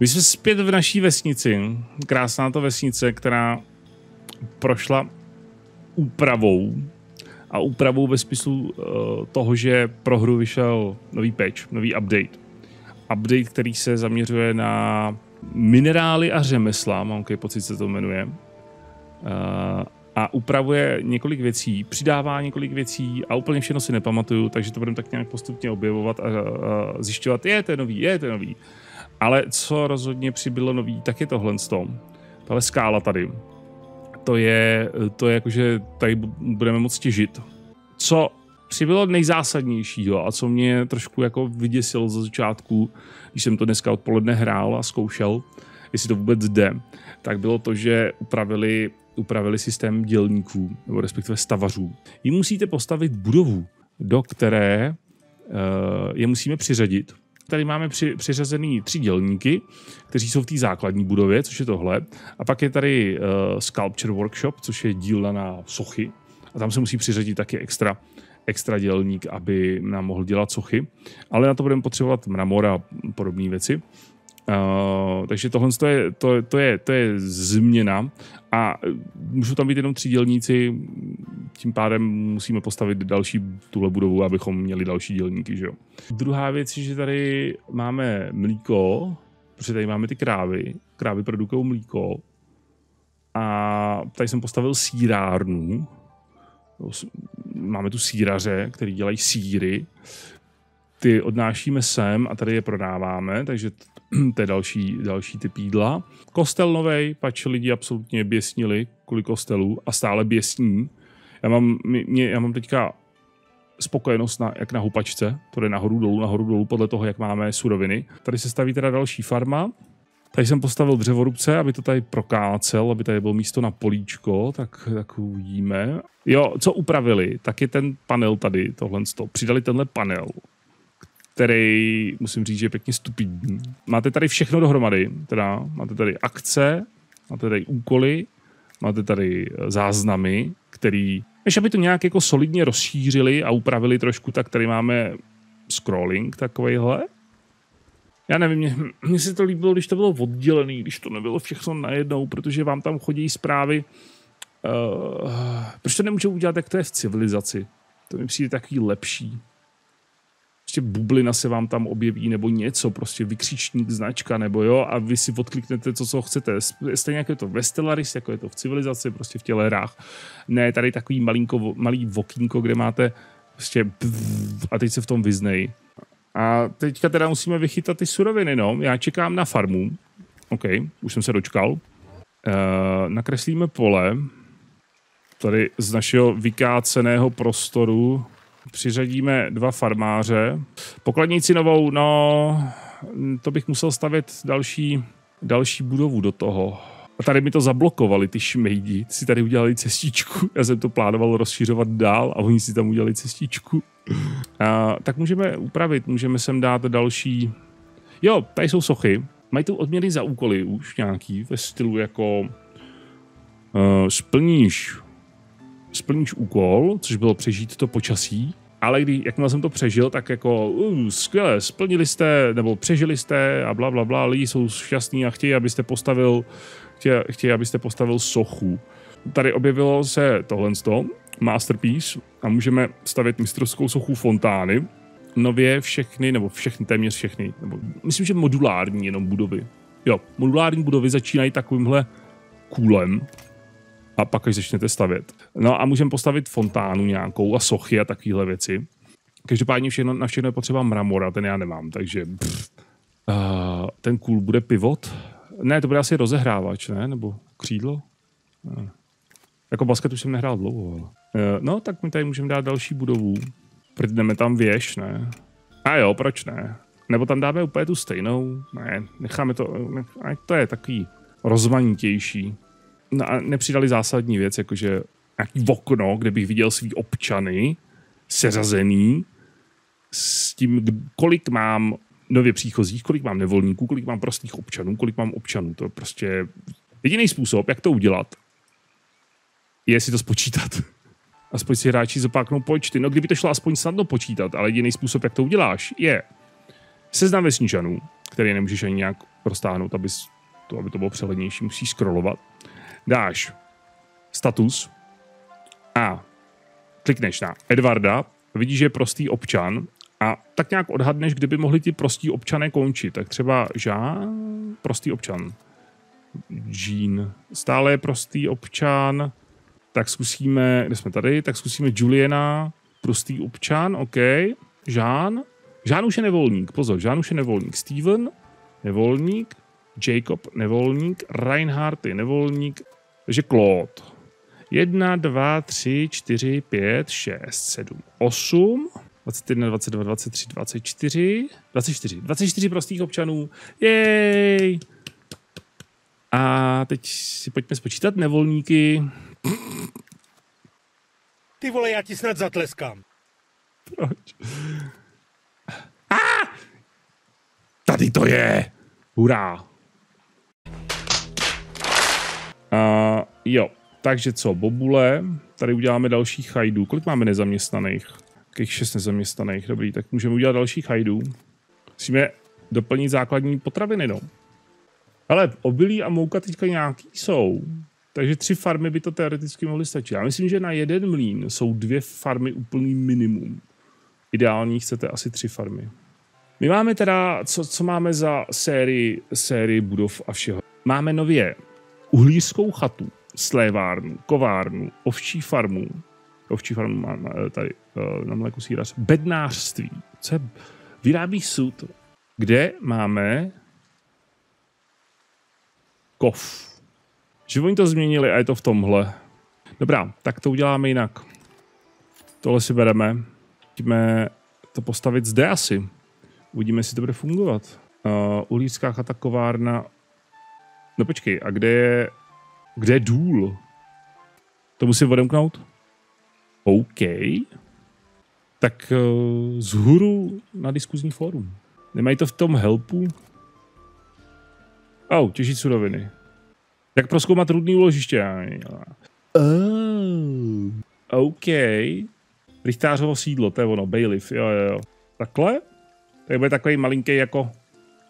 My jsme zpět v naší vesnici. Krásná to vesnice, která prošla úpravou. A úpravou ve smyslu uh, toho, že pro hru vyšel nový patch, nový update. Update, který se zaměřuje na minerály a řemesla, mám takový pocit, se to jmenuje. Uh, a upravuje několik věcí, přidává několik věcí a úplně všechno si nepamatuju, takže to budeme tak nějak postupně objevovat a, a zjišťovat, je to nový, je to nový. Ale co rozhodně přibylo nový, tak je tohle Tahle skála tady. To je, to je jako, že tady budeme moc těžit. Co přibylo nejzásadnějšího a co mě trošku jako vyděsilo za začátku, když jsem to dneska odpoledne hrál a zkoušel, jestli to vůbec jde, tak bylo to, že upravili, upravili systém dělníků, nebo respektive stavařů. Jim musíte postavit budovu, do které uh, je musíme přiřadit tady máme při, přiřazený tři dělníky, kteří jsou v té základní budově, což je tohle. A pak je tady uh, Sculpture Workshop, což je dílna na sochy. A tam se musí přiřadit taky extra, extra dělník, aby nám mohl dělat sochy. Ale na to budeme potřebovat mramor a podobné věci. Uh, takže tohle to je, to, to, je, to je změna a můžou tam být jenom tři dělníci, tím pádem musíme postavit další tuhle budovu, abychom měli další dělníky. Že jo? Druhá věc je, že tady máme mlíko, protože tady máme ty krávy, krávy produkují mlíko a tady jsem postavil sírárnu, máme tu síraře, který dělají síry, ty odnášíme sem a tady je prodáváme, takže to je další, další typ jídla. Kostel novej, pač lidi absolutně běsnili kvůli kostelu a stále běsní. Já mám, mě, já mám teďka spokojenost na, jak na hupačce, to jde nahoru dolů, nahoru dolů podle toho, jak máme suroviny. Tady se staví teda další farma. Tady jsem postavil dřevorubce, aby to tady prokácel, aby tady bylo místo na políčko, tak, tak uvidíme. Jo, co upravili, tak je ten panel tady, tohle. Přidali tenhle panel, který musím říct, že je pěkně stupidní. Máte tady všechno dohromady, teda máte tady akce, máte tady úkoly, máte tady eh, záznamy, který, než aby to nějak jako solidně rozšířili a upravili trošku, tak tady máme scrolling takovejhle. Já nevím, mně, se to líbilo, když to bylo oddělený, když to nebylo všechno najednou, protože vám tam chodí zprávy. Uh, proč to nemůžou udělat, jak to je v civilizaci? To mi přijde takový lepší prostě bublina se vám tam objeví nebo něco, prostě vykřičník, značka nebo jo a vy si odkliknete to, co chcete. Stejně jako je to ve Stellaris, jako je to v civilizaci, prostě v těch hrách. Ne, tady takový malinko, malý vokínko, kde máte prostě a teď se v tom vyznej. A teďka teda musíme vychytat ty suroviny, no. Já čekám na farmu. OK, už jsem se dočkal. Uh, nakreslíme pole. Tady z našeho vykáceného prostoru přiřadíme dva farmáře. Pokladnici novou, no, to bych musel stavět další, další budovu do toho. A tady mi to zablokovali, ty šmejdi. Si tady udělali cestičku. Já jsem to plánoval rozšiřovat dál a oni si tam udělali cestičku. A, tak můžeme upravit, můžeme sem dát další... Jo, tady jsou sochy. Mají tu odměny za úkoly už nějaký ve stylu jako uh, splníš splníš úkol, což bylo přežít to počasí, ale když, jakmile jsem to přežil, tak jako uh, skvěle, splnili jste, nebo přežili jste a bla, bla, bla, lidi jsou šťastní a chtějí, abyste postavil, chtějí, chtějí abyste postavil sochu. Tady objevilo se tohle Masterpiece a můžeme stavět mistrovskou sochu fontány. Nově všechny, nebo všechny, téměř všechny, nebo myslím, že modulární jenom budovy. Jo, modulární budovy začínají takovýmhle kůlem, a pak až začnete stavět. No a můžeme postavit fontánu nějakou a sochy a takovéhle věci. Každopádně všechno, na všechno je potřeba mramora, ten já nemám, takže uh, ten kůl bude pivot. Ne, to bude asi rozehrávač, ne? Nebo křídlo? Uh. Jako basket už jsem nehrál dlouho. Ale. Uh, no, tak my tady můžeme dát další budovu. Prdneme tam věž, ne? A jo, proč ne? Nebo tam dáme úplně tu stejnou? Ne, necháme to, ať to je takový rozmanitější no a nepřidali zásadní věc, jakože nějaký okno, kde bych viděl svý občany seřazený s tím, kolik mám nově příchozích, kolik mám nevolníků, kolik mám prostých občanů, kolik mám občanů. To je prostě jediný způsob, jak to udělat, je si to spočítat. Aspoň si hráči zopáknou počty. No kdyby to šlo aspoň snadno počítat, ale jediný způsob, jak to uděláš, je seznam vesničanů, který nemůžeš ani nějak roztáhnout, aby to, aby to bylo přehlednější, musíš scrollovat. Dáš status a klikneš na Edvarda, vidíš, že je prostý občan a tak nějak odhadneš, kde by mohli ty prostí občané končit. Tak třeba Jean, prostý občan. Jean, stále je prostý občan. Tak zkusíme, kde jsme tady, tak zkusíme Juliana, prostý občan, OK. Jean, Jean už je nevolník, pozor, Jean už je nevolník. Steven, nevolník. Jacob, nevolník. Reinhardt je nevolník. Takže Claude. 1, 2, 3, 4, 5, 6, 7, 8, 21, 22, 23, 24, 24, 24 prostých občanů. Jej! A teď si pojďme spočítat nevolníky. Ty vole, já ti snad zatleskám. Proč? Ah! Tady to je! Hurá! A jo, takže co, bobule, tady uděláme další chajdů. Kolik máme nezaměstnaných? Jakých šest nezaměstnaných, dobrý, tak můžeme udělat další chajdů. Musíme doplnit základní potraviny, no. Ale obilí a mouka teďka nějaký jsou. Takže tři farmy by to teoreticky mohly stačit. Já myslím, že na jeden mlín jsou dvě farmy úplný minimum. Ideální chcete asi tři farmy. My máme teda, co, co máme za sérii, sérii budov a všeho. Máme nově uhlířskou chatu, slévárnu, kovárnu, ovčí farmu, ovčí farmu máme tady eh, na mléku sírař, bednářství, co je, vyrábí sud, kde máme kov. Že oni to změnili a je to v tomhle. Dobrá, tak to uděláme jinak. Tohle si bereme. Pojďme to postavit zde asi. Uvidíme, jestli to bude fungovat. Uh, chata, kovárna. No počkej, a kde je, kde je důl? To musím odemknout? OK. Tak uh, zhůru na diskuzní fórum. Nemají to v tom helpu? Oh, těžit suroviny. Jak proskoumat rudný úložiště? Oh, OK. Richtářovo sídlo, to je ono, bailiff, jo, jo, jo. Takhle? To bude takový malinký jako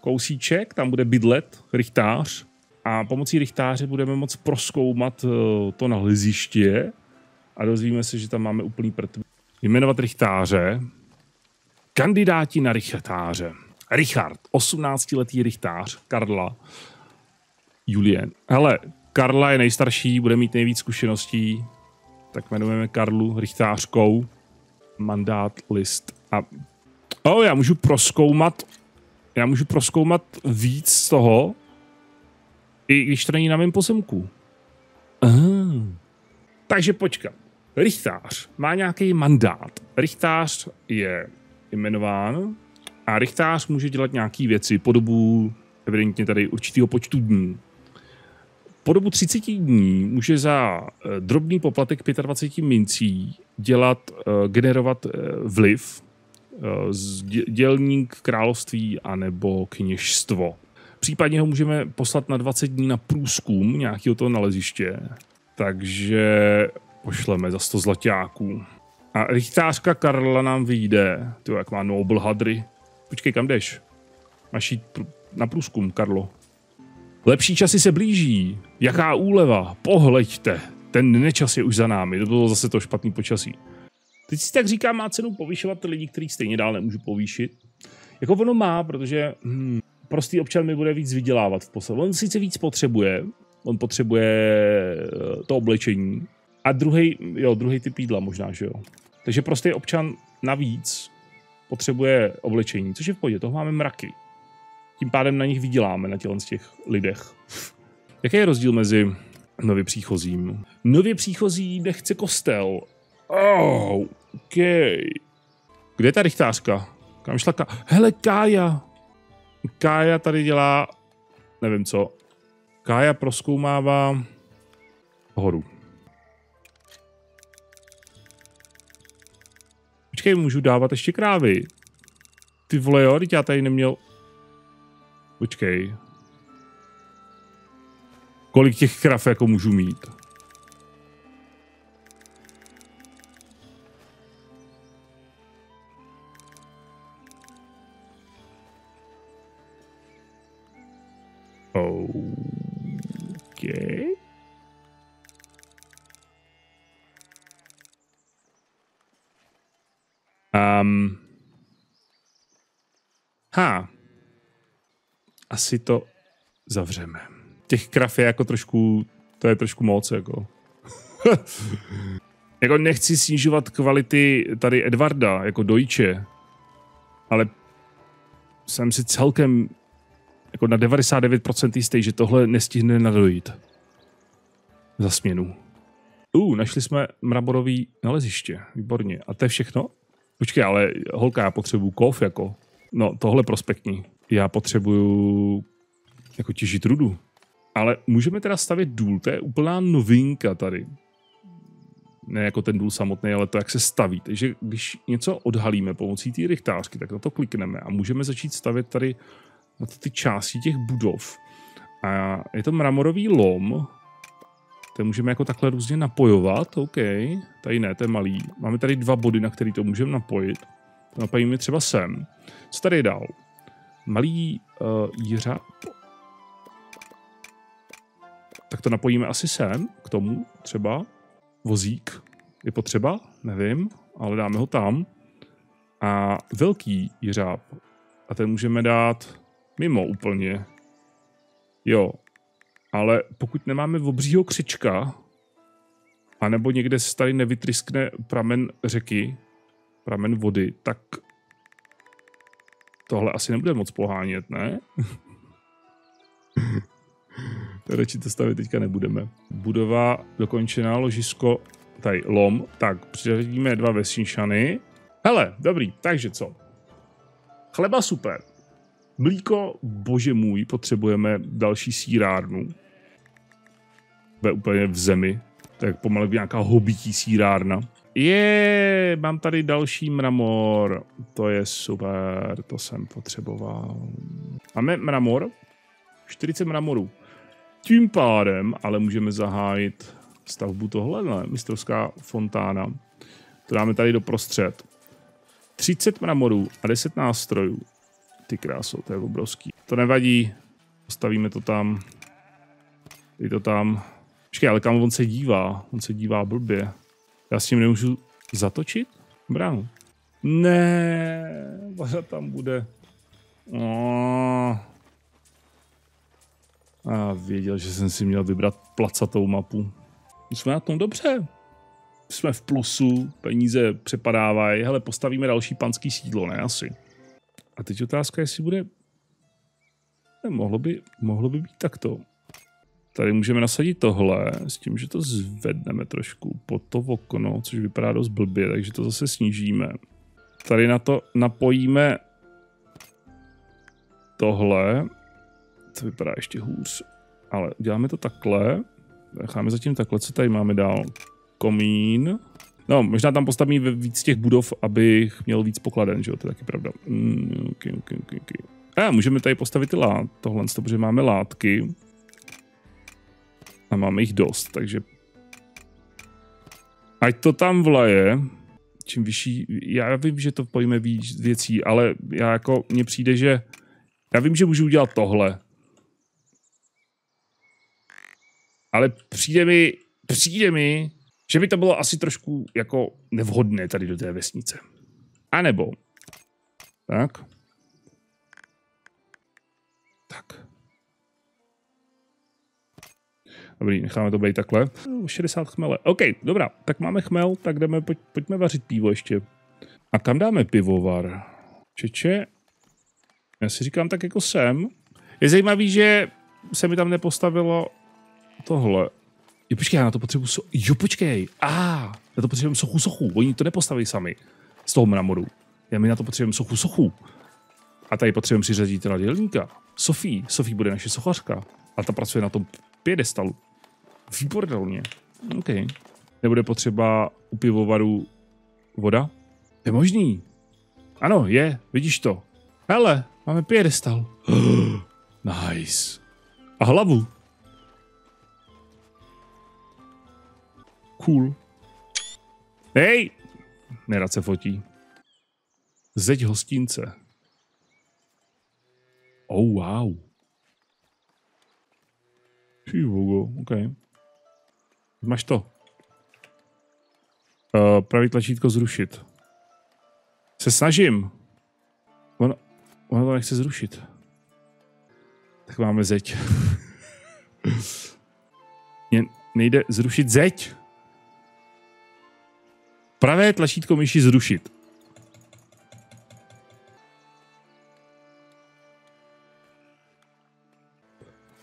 kousíček, tam bude bydlet, richtář. A pomocí richtáře budeme moct proskoumat eh, to naleziště a dozvíme se, že tam máme úplný prd. Jmenovat richtáře. Kandidáti na richtáře. Richard, 18-letý richtář, Karla, Julien. Hele, Karla je nejstarší, bude mít nejvíc zkušeností, tak jmenujeme Karlu richtářkou. Mandát, list a... Oh, já můžu proskoumat, já můžu proskoumat víc z toho, i když to není na mém pozemku. Aha. Takže počkat. Richtář má nějaký mandát. Richtář je jmenován a richtář může dělat nějaké věci po dobu evidentně tady určitého počtu dní. Po dobu 30 dní může za eh, drobný poplatek 25 mincí dělat, eh, generovat eh, vliv z dělník království anebo kněžstvo. Případně ho můžeme poslat na 20 dní na průzkum nějakého toho naleziště. Takže pošleme za 100 zlatáků. A rychtářka Karla nám vyjde. Ty jak má Noble Hadry. Počkej, kam jdeš? Máš jít pr- na průzkum, Karlo. Lepší časy se blíží. Jaká úleva? Pohleďte. Ten nečas je už za námi. To bylo zase to špatný počasí. Teď si tak říkám, má cenu povyšovat lidi, který stejně dál nemůžu povýšit. Jako ono má, protože hmm, prostý občan mi bude víc vydělávat v posledě. On sice víc potřebuje, on potřebuje eh, to oblečení, a druhý, jo, druhý typ jídla možná, že jo. Takže prostý občan navíc potřebuje oblečení, což je v pohodě, toho máme mraky. Tím pádem na nich vyděláme, na těchto z těch lidech. Jaký je rozdíl mezi nově příchozím? Nově příchozí nechce kostel. Oh, OK. Kde je ta rychtářka? Kam šla ka- Hele, Kája. Kája tady dělá, nevím co. Kája proskoumává horu. Počkej, můžu dávat ještě krávy. Ty vole, jo, teď já tady neměl... Počkej. Kolik těch krav jako můžu mít? Um, ha. Asi to zavřeme. Těch krav je jako trošku, to je trošku moc, jako. jako nechci snižovat kvality tady Edvarda, jako dojče, ale jsem si celkem jako na 99% jistý, že tohle nestihne nadojít. Za směnu. Uh, našli jsme mramorový naleziště. Výborně. A to je všechno? Počkej, ale holka, já potřebuju kov, jako. No, tohle prospektní. Já potřebuju jako těžit rudu. Ale můžeme teda stavět důl, to je úplná novinka tady. Ne jako ten důl samotný, ale to, jak se staví. Takže když něco odhalíme pomocí té rychtářky, tak na to klikneme a můžeme začít stavět tady na ty části těch budov. A je to mramorový lom, ten můžeme jako takhle různě napojovat, OK. Tady ne, to je malý. Máme tady dva body, na který to můžeme napojit. Napojíme třeba sem. Co tady je dál? Malý uh, jířa. Tak to napojíme asi sem, k tomu třeba. Vozík je potřeba, nevím, ale dáme ho tam. A velký jiřáb. A ten můžeme dát mimo úplně. Jo, ale pokud nemáme obřího křička, anebo někde se tady nevytryskne pramen řeky, pramen vody, tak tohle asi nebude moc pohánět, ne? Radši to stavit teďka nebudeme. Budova dokončená, ložisko, tady lom. Tak, přiřadíme dva vesničany. Hele, dobrý, takže co? Chleba super. Mlíko, bože můj, potřebujeme další sírárnu. Bude úplně v zemi. Tak pomalu nějaká hobití sírárna. Je, mám tady další mramor. To je super, to jsem potřeboval. Máme mramor, 40 mramorů. Tím pádem ale můžeme zahájit stavbu tohle, ne? mistrovská fontána. To dáme tady do prostřed. 30 mramorů a 10 nástrojů. Ty kráso, to je obrovský. To nevadí, postavíme to tam. Je to tam. Počkej, ale kam on se dívá? On se dívá blbě. Já s tím nemůžu zatočit? Bránu. Ne, voda tam bude. Oh. A věděl, že jsem si měl vybrat placatou mapu. Jsme na tom dobře. Jsme v plusu, peníze přepadávají. Hele, postavíme další panský sídlo, ne asi. A teď otázka, jestli bude... Ne, mohlo, by, mohlo by být takto. Tady můžeme nasadit tohle s tím, že to zvedneme trošku pod to okno, což vypadá dost blbě, takže to zase snížíme. Tady na to napojíme tohle. To vypadá ještě hůř. Ale děláme to takhle. Necháme zatím takhle, co tady máme dál. Komín. No, možná tam postavíme víc těch budov, abych měl víc pokladen, že jo, to je taky pravda. Mm, okay, okay, okay. A můžeme tady postavit ty lát, tohle, protože máme látky. A máme jich dost, takže... Ať to tam vlaje, čím vyšší, já vím, že to pojme víc věcí, ale já jako, mně přijde, že já vím, že můžu udělat tohle. Ale přijde mi, přijde mi, že by to bylo asi trošku jako nevhodné tady do té vesnice. A nebo, tak. Tak. Dobrý, necháme to být takhle. 60 chmele. OK, dobrá, tak máme chmel, tak jdeme, pojď, pojďme vařit pivo ještě. A kam dáme pivovar? Čeče, já si říkám tak jako sem. Je zajímavý, že se mi tam nepostavilo tohle. Jo, počkej, já na to potřebuji so... Jo, počkej. A, ah, já to potřebuji sochu sochu. Oni to nepostaví sami z toho mramoru. Já mi na to potřebuji sochu sochu. A tady potřebujeme přiřadit teda dělníka. Sofí. Sofí bude naše sochařka. A ta pracuje na tom pědestalu. Výborně. OK. Nebude potřeba u pivovaru voda? Je možný. Ano, je. Vidíš to. Hele, máme pědestal. nice. A hlavu. Cool. Hej! Nerad se fotí. Zeď hostince. Oh, wow. Ty vogo, OK. Máš to. Uh, pravý tlačítko zrušit. Se snažím. Ono, ono to nechce zrušit. Tak máme zeď. Mě nejde zrušit zeď. Pravé tlačítko myši zrušit.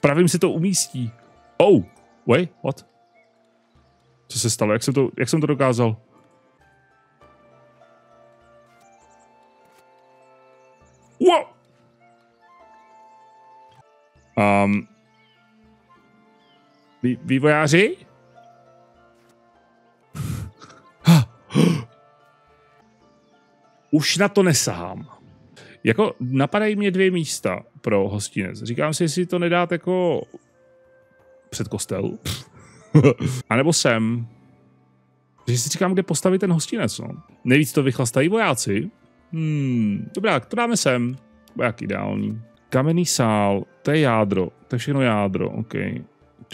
Pravým se to umístí. Oh, wait, what? Co se stalo? Jak jsem to, jak jsem to dokázal? Wow! Um, vý, vývojáři? Už na to nesahám. Jako napadají mě dvě místa pro hostinec. Říkám si, jestli to nedát jako před kostel. A nebo sem. Takže si říkám, kde postavit ten hostinec. No. Nejvíc to vychlastají vojáci. Hmm, dobrá, to dáme sem. Jak ideální. Kamenný sál, to je jádro. To je všechno jádro, OK.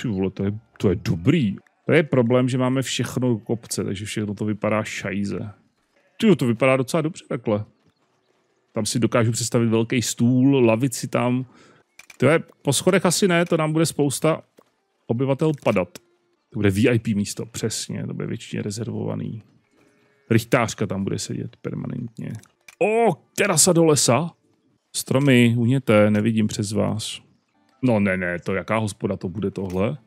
Ty vole, to je, to je dobrý. To je problém, že máme všechno kopce, takže všechno to vypadá šajze. Ty to vypadá docela dobře takhle. Tam si dokážu představit velký stůl, lavici tam. To je po schodech asi ne, to nám bude spousta obyvatel padat. To bude VIP místo, přesně, to bude většině rezervovaný. Rychtářka tam bude sedět permanentně. O, terasa do lesa. Stromy, uněte, nevidím přes vás. No ne, ne, to jaká hospoda to bude tohle?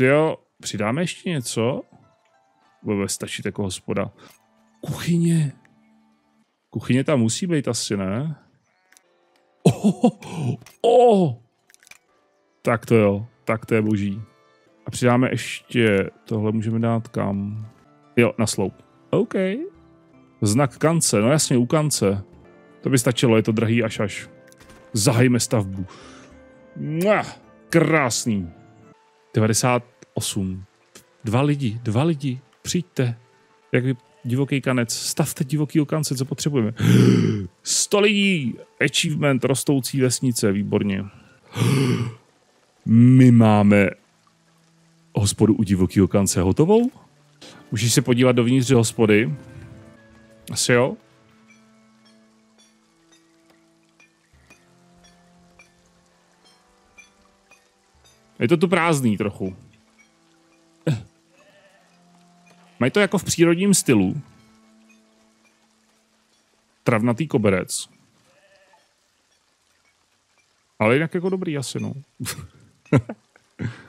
Jo, přidáme ještě něco? Bude stačit jako hospoda. Kuchyně. Kuchyně tam musí být asi, ne? Oh, oh. Tak to jo, tak to je boží. A přidáme ještě, tohle můžeme dát kam? Jo, na sloup. OK. Znak kance, no jasně, u kance. To by stačilo, je to drahý až až. Zahajme stavbu. Mua, krásný. 98. Dva lidi, dva lidi, přijďte. Jak vy, divoký kanec, stavte divoký kance, co potřebujeme. 100 lidí, achievement, rostoucí vesnice, výborně. My máme hospodu u divokého kance hotovou? Můžeš se podívat dovnitř hospody? Asi jo? Je to tu prázdný trochu. Mají to jako v přírodním stylu. Travnatý koberec. Ale jinak jako dobrý asi, no.